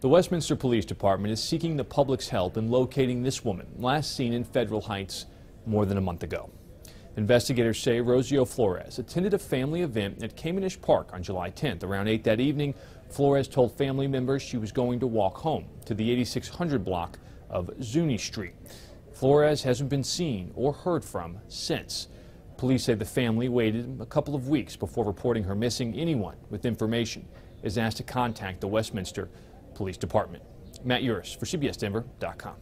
The Westminster Police Department is seeking the public's help in locating this woman, last seen in Federal Heights more than a month ago. Investigators say Rosio Flores attended a family event at Camenisch Park on July 10th. Around 8 that evening, Flores told family members she was going to walk home to the 8600 block of Zuni Street. Flores hasn't been seen or heard from since. Police say the family waited a couple of weeks before reporting her missing. Anyone with information is asked to contact the Westminster Police Department. Matt Yurus for CBSDenver.com.